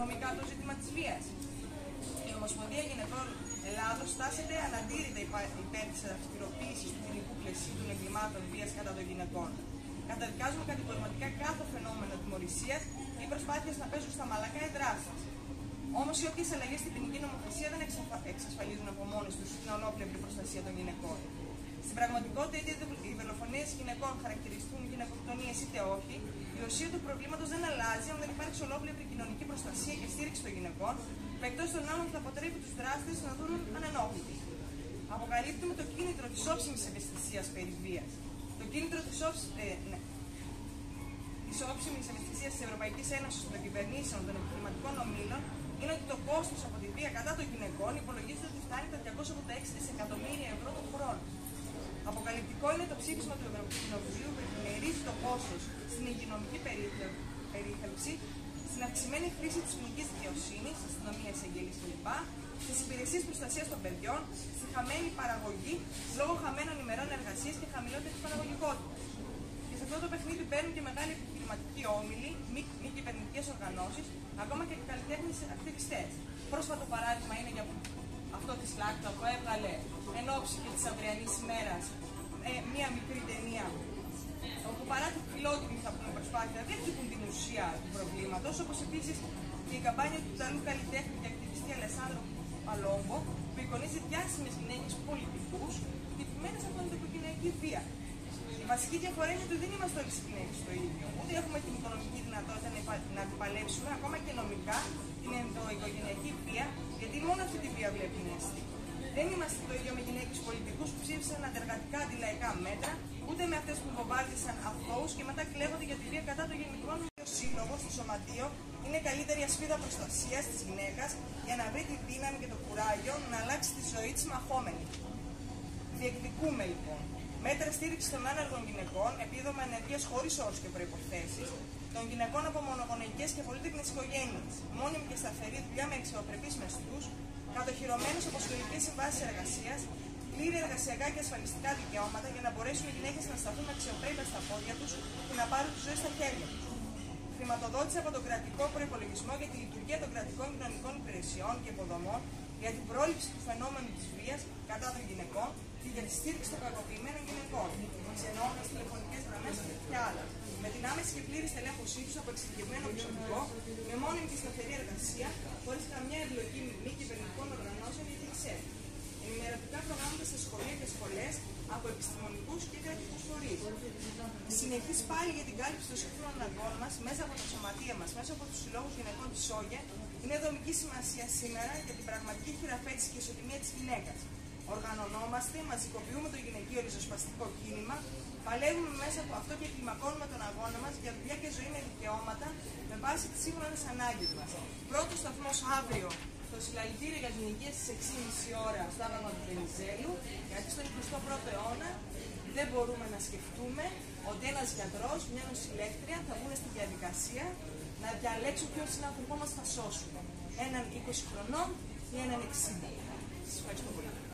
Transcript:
νομικά το ζήτημα της βίας. Η Ομοσπονδία Γυναικών Ελλάδος στάσεται αναντήρητα υπέρ της αυστηροποίησης του ποινικού πλαισίου των εγκλημάτων βίας κατά των γυναικών. Καταδικάζουμε κατηγορηματικά κάθε φαινόμενο τιμωρησία ή προσπάθειες να παίζουν στα μαλακά οι δράσει. Όμως οι όποιες αλλαγές στην ποινική νομοθεσία δεν εξασφαλίζουν από μόνες τους την ολόπλευρη προστασία των γυναικών. Στην πραγματικότητα, είτε οι δολοφονίες γυναικών χαρακτηριστούν γυναικοκτονίες είτε όχι, η ουσία του προβλήματος δεν αλλάζει αν δεν υπάρξει ολόκληρη κοινωνική προστασία και στήριξη των γυναικών, που εκτός των άλλων θα αποτρέπει τους δράστες να δουν ανενόχλητοι. Αποκαλύπτουμε το κίνητρο της όψιμης ευαισθησίας περί βίας. Το κίνητρο της ε, ναι. όψιμης ευαισθησίας της Ευρωπαϊκής Ένωσης των κυβερνήσεων των επιχειρηματικών ομήλων είναι ότι το κόστος από τη βία κατά των γυναικών υπολογίζεται ότι φτάνει τα 286 δισεκατομμύρια ευρώ τον χρόνο. Αποκαλυπτικό είναι το ψήφισμα του Ευρωπαϊκού Κοινοβουλίου που επιμερίζει το κόστος στην υγειονομική περίθαλψη, στην αυξημένη χρήση της ποινική δικαιοσύνης, αστυνομία, εισαγγελία κλπ., στις υπηρεσίες προστασίας των παιδιών, στη χαμένη παραγωγή λόγω χαμένων ημερών εργασίας και χαμηλότερης παραγωγικότητας. Και σε αυτό το παιχνίδι παίρνουν και μεγάλοι επιχειρηματικοί όμιλοι, μη, μη κυβερνητικές οργανώσεις, ακόμα και καλλιτέχνες ακτιβιστέ. Πρόσφατο παράδειγμα είναι για αυτό τη Lacta που έβγαλε εν όψει και της αυριανής ημέρας ε, μία μικρή ταινία όπου παρά τη φιλότιμη θα πούμε προσπάθεια δεν χτυπούν την ουσία του προβλήματος, όπως επίσης και η καμπάνια του Ιταλού καλλιτέχνη και ακτιβιστή Αλεσάνδρο Παλόμπο που εικονίζει διάσημες γυναίκες πολιτικούς χτυπημένες από την οικογενειακή βία. Η βασική διαφορά είναι ότι δεν είμαστε όλες οι γυναίκες το ίδιο. Ούτε έχουμε την οικονομική δυνατότητα να αντιπαλέψουμε ακόμα και νομικά την ενδοοικογενειακή βία, γιατί μόνο αυτή τη βία βλέπει η Δεν είμαστε το ίδιο με γυναίκες πολιτικούς που ψήφισαν αντεργατικά αντιλαϊκά μέτρα, ούτε με αυτές που βομβάρδισαν αθώους και μετά κλέβονται για τη βία κατά των γενικών. Ο σύλλογος στο σωματείο είναι καλύτερη ασπίδα προστασίας της γυναίκας για να βρει τη δύναμη και το κουράγιο να αλλάξει τη ζωή της μαχόμενη. Διεκδικούμε λοιπόν μέτρα στήριξης των άνεργων γυναικών, επίδομα ενεργεία χωρίς όρους και προποθέσει, των γυναικών από μονογονεϊκές και πολύτεκνες οικογένειες, μόνιμη και σταθερή δουλειά με αξιοπρεπείς μεσθού, κατοχυρωμένε από συλλογικέ συμβάσεις εργασίας, πλήρη εργασιακά και ασφαλιστικά δικαιώματα για να μπορέσουν οι γυναίκες να σταθούν αξιοπρέπεια στα πόδια τους και να πάρουν τη ζωή στα χέρια τους. Χρηματοδότηση από τον κρατικό προπολογισμό για τη λειτουργία των κρατικών κοινωνικών υπηρεσιών και υποδομών για την πρόληψη του φαινόμενου της βίας κατά των γυναικών και για τη στήριξη των κακοποιημένων γυναικών, ξενώνοντα τηλεφωνικές γραμμές και άλλα. Με την άμεση και πλήρη στελέχωσή τους από εξειδικευμένο προσωπικό, με μόνιμη και σταθερή εργασία, χωρίς καμιά εμπλοκή μη κυβερνητικών Συνεχή πάλι για την κάλυψη των σύγχρονων αναγκών μας μέσα από τα σωματεία μας, μέσα από τους συλλόγους γυναικών της ΣΟΓΕ, είναι δομική σημασία σήμερα για την πραγματική χειραφέτηση και ισοτιμία της γυναίκας. Οργανωνόμαστε, μαζικοποιούμε το γυναικείο ριζοσπαστικό κίνημα, παλεύουμε μέσα από αυτό και κλιμακώνουμε τον αγώνα μας για δουλειά και ζωή με δικαιώματα με βάση τις σύγχρονες ανάγκες μας. Πρώτος σταθμός αύριο το συλλαλητήριο για την υγεία στις 6.30 ώρα στο άγαλμα του Βενιζέλου, γιατί στον 21ο αιώνα δεν μπορούμε να σκεφτούμε ότι ένας γιατρός, μια νοσηλεύτρια θα βγουν στη διαδικασία να διαλέξουν ποιο συνάνθρωπό μας θα σώσουν. Έναν 20 χρονών ή έναν 60. Σας ευχαριστώ πολύ.